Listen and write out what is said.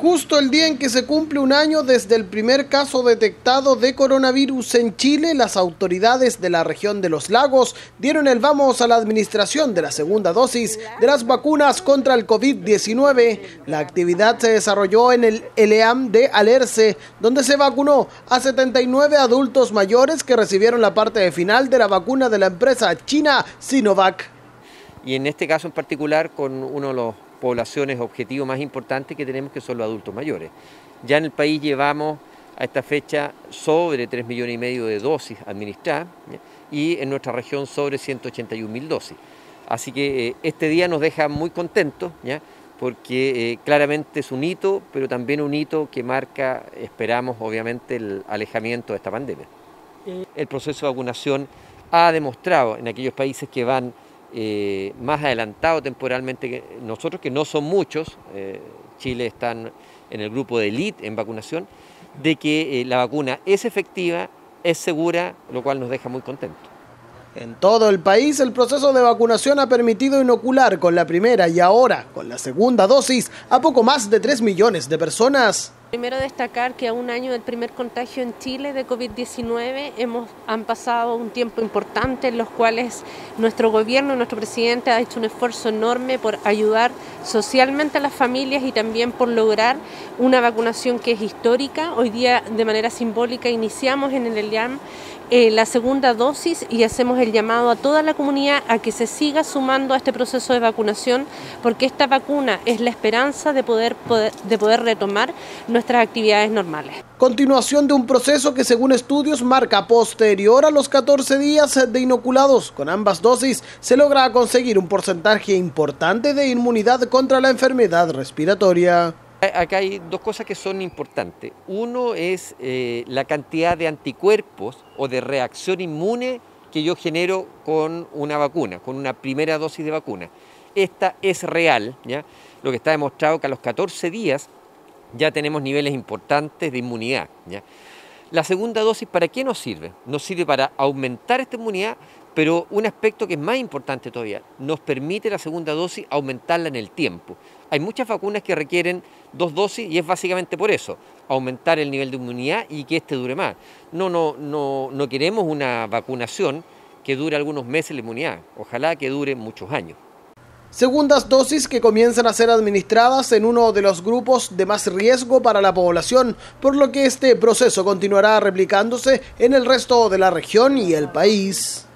Justo el día en que se cumple un año desde el primer caso detectado de coronavirus en Chile, las autoridades de la región de los lagos dieron el vamos a la administración de la segunda dosis de las vacunas contra el COVID-19. La actividad se desarrolló en el ELEAM de Alerce, donde se vacunó a 79 adultos mayores que recibieron la parte final de la vacuna de la empresa china Sinovac. Y en este caso en particular con uno de los poblaciones objetivos más importantes que tenemos, que son los adultos mayores. Ya en el país llevamos a esta fecha sobre 3 millones y medio de dosis administradas y en nuestra región sobre 181 mil dosis. Así que eh, este día nos deja muy contentos, ¿ya? porque eh, claramente es un hito, pero también un hito que marca, esperamos obviamente, el alejamiento de esta pandemia. El proceso de vacunación ha demostrado en aquellos países que van eh, más adelantado temporalmente que nosotros, que no son muchos, eh, Chile está en el grupo de elite en vacunación, de que eh, la vacuna es efectiva, es segura, lo cual nos deja muy contentos. En todo el país el proceso de vacunación ha permitido inocular con la primera y ahora con la segunda dosis a poco más de 3 millones de personas. Primero destacar que a un año del primer contagio en Chile de COVID-19 hemos han pasado un tiempo importante en los cuales nuestro gobierno, nuestro presidente ha hecho un esfuerzo enorme por ayudar socialmente a las familias y también por lograr una vacunación que es histórica. Hoy día de manera simbólica iniciamos en el ELIAM eh, la segunda dosis y hacemos el llamado a toda la comunidad a que se siga sumando a este proceso de vacunación porque esta vacuna es la esperanza de poder, de poder retomar nuestras actividades normales. Continuación de un proceso que según estudios marca posterior a los 14 días de inoculados. Con ambas dosis se logra conseguir un porcentaje importante de inmunidad contra la enfermedad respiratoria. Acá hay dos cosas que son importantes. Uno es eh, la cantidad de anticuerpos o de reacción inmune que yo genero con una vacuna, con una primera dosis de vacuna. Esta es real, ¿ya? lo que está demostrado que a los 14 días ya tenemos niveles importantes de inmunidad. La segunda dosis, ¿para qué nos sirve? Nos sirve para aumentar esta inmunidad, pero un aspecto que es más importante todavía, nos permite la segunda dosis aumentarla en el tiempo. Hay muchas vacunas que requieren dos dosis y es básicamente por eso, aumentar el nivel de inmunidad y que éste dure más. No, no, no, no queremos una vacunación que dure algunos meses la inmunidad, ojalá que dure muchos años. Segundas dosis que comienzan a ser administradas en uno de los grupos de más riesgo para la población, por lo que este proceso continuará replicándose en el resto de la región y el país.